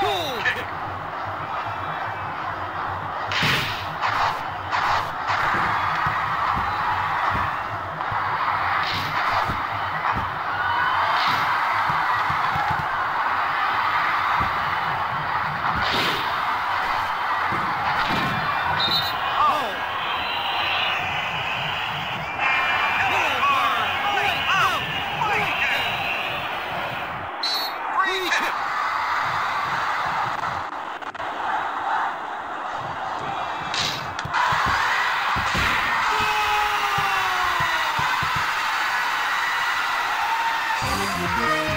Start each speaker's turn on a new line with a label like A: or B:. A: Goal!
B: Yeah.